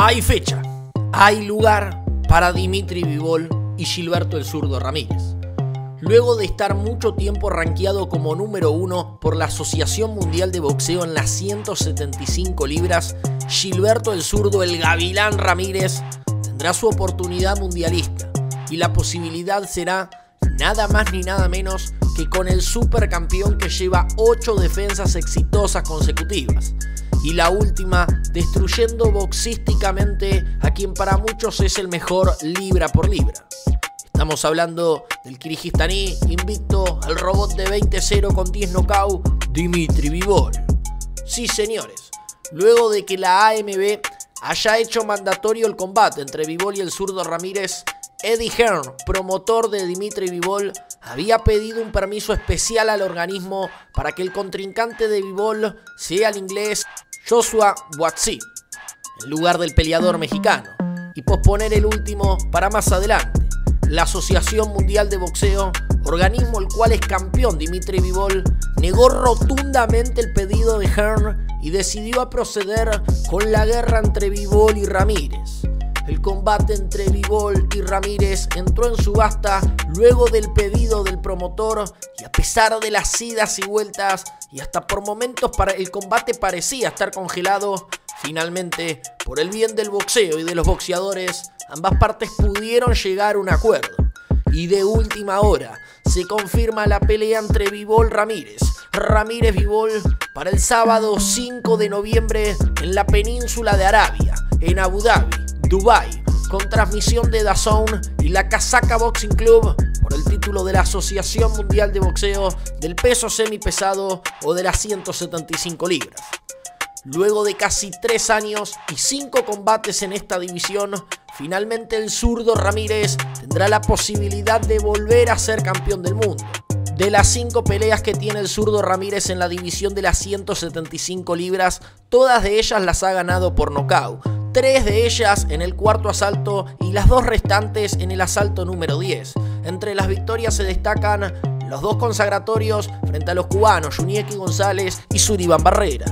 Hay fecha, hay lugar para Dimitri Vivol y Gilberto el Zurdo Ramírez. Luego de estar mucho tiempo rankeado como número uno por la Asociación Mundial de Boxeo en las 175 libras, Gilberto el Zurdo el Gavilán Ramírez tendrá su oportunidad mundialista y la posibilidad será nada más ni nada menos que con el supercampeón que lleva 8 defensas exitosas consecutivas y la última destruyendo boxísticamente a quien para muchos es el mejor libra por libra. Estamos hablando del kirigistaní invicto al robot de 20-0 con 10 knockout, Dimitri Vivol. Sí, señores, luego de que la AMB haya hecho mandatorio el combate entre Vivol y el zurdo Ramírez, Eddie Hearn, promotor de Dimitri Vivol, había pedido un permiso especial al organismo para que el contrincante de Vivol sea el inglés Joshua Watsi, en lugar del peleador mexicano, y posponer el último para más adelante. La Asociación Mundial de Boxeo, organismo el cual es campeón Dimitri Vivol, negó rotundamente el pedido de Hearn y decidió proceder con la guerra entre Vivol y Ramírez. El combate entre Vivol y Ramírez entró en subasta luego del pedido del promotor y a pesar de las idas y vueltas y hasta por momentos para el combate parecía estar congelado, finalmente, por el bien del boxeo y de los boxeadores, ambas partes pudieron llegar a un acuerdo. Y de última hora se confirma la pelea entre Vivol Ramírez. Ramírez Vivol para el sábado 5 de noviembre en la península de Arabia, en Abu Dhabi, Dubai, con transmisión de DAZN y la Casaca Boxing Club por el título de la Asociación Mundial de Boxeo del peso semipesado o de las 175 libras. Luego de casi tres años y cinco combates en esta división, finalmente el zurdo Ramírez tendrá la posibilidad de volver a ser campeón del mundo. De las cinco peleas que tiene el zurdo Ramírez en la división de las 175 libras, todas de ellas las ha ganado por nocaut. Tres de ellas en el cuarto asalto y las dos restantes en el asalto número 10. Entre las victorias se destacan los dos consagratorios frente a los cubanos Junieki González y Suriban Barrera.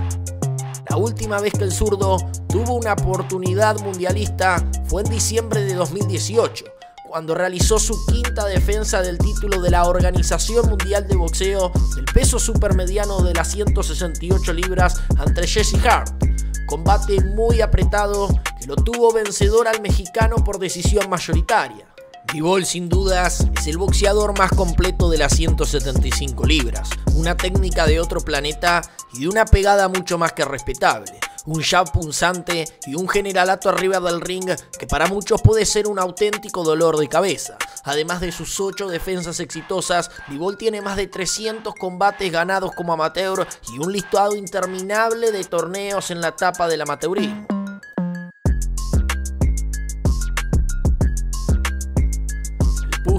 La última vez que el zurdo tuvo una oportunidad mundialista fue en diciembre de 2018, cuando realizó su quinta defensa del título de la Organización Mundial de Boxeo del peso supermediano de las 168 libras ante Jesse Hart. Combate muy apretado que lo tuvo vencedor al mexicano por decisión mayoritaria. Vivol sin dudas es el boxeador más completo de las 175 libras, una técnica de otro planeta y de una pegada mucho más que respetable, un jab punzante y un generalato arriba del ring que para muchos puede ser un auténtico dolor de cabeza. Además de sus 8 defensas exitosas, Vivol tiene más de 300 combates ganados como amateur y un listado interminable de torneos en la etapa del amateurismo.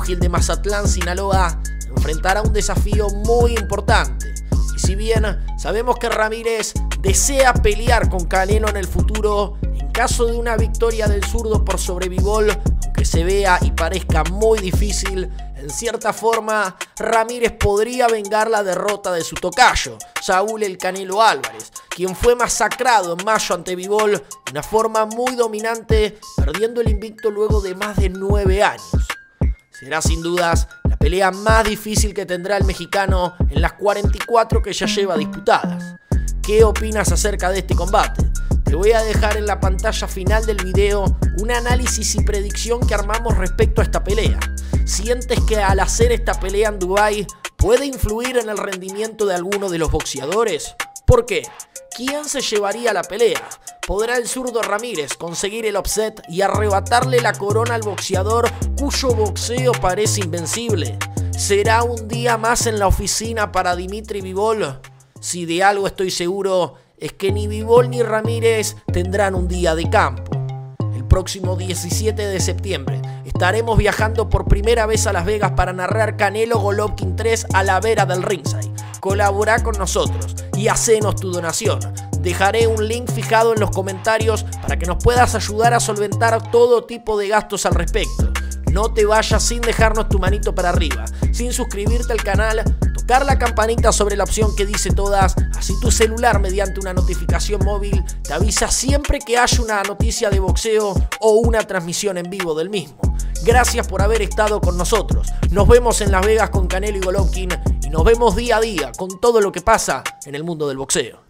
Pugil de Mazatlán, Sinaloa, enfrentará un desafío muy importante. Y si bien sabemos que Ramírez desea pelear con Canelo en el futuro, en caso de una victoria del zurdo por sobrevivol, aunque se vea y parezca muy difícil, en cierta forma Ramírez podría vengar la derrota de su tocayo, Saúl el Canelo Álvarez, quien fue masacrado en mayo ante Vivol de una forma muy dominante, perdiendo el invicto luego de más de nueve años. Será sin dudas la pelea más difícil que tendrá el mexicano en las 44 que ya lleva disputadas. ¿Qué opinas acerca de este combate? Te voy a dejar en la pantalla final del video un análisis y predicción que armamos respecto a esta pelea. ¿Sientes que al hacer esta pelea en Dubai puede influir en el rendimiento de alguno de los boxeadores? ¿Por qué? ¿Quién se llevaría la pelea? ¿Podrá el zurdo Ramírez conseguir el offset y arrebatarle la corona al boxeador cuyo boxeo parece invencible? ¿Será un día más en la oficina para Dimitri Vivol? Si de algo estoy seguro es que ni Vivol ni Ramírez tendrán un día de campo. El próximo 17 de septiembre estaremos viajando por primera vez a Las Vegas para narrar Canelo Golovkin 3 a la vera del ringside. Colabora con nosotros y hacenos tu donación. Dejaré un link fijado en los comentarios para que nos puedas ayudar a solventar todo tipo de gastos al respecto. No te vayas sin dejarnos tu manito para arriba, sin suscribirte al canal, tocar la campanita sobre la opción que dice todas, así tu celular mediante una notificación móvil te avisa siempre que haya una noticia de boxeo o una transmisión en vivo del mismo. Gracias por haber estado con nosotros. Nos vemos en Las Vegas con Canelo y Golovkin y nos vemos día a día con todo lo que pasa en el mundo del boxeo.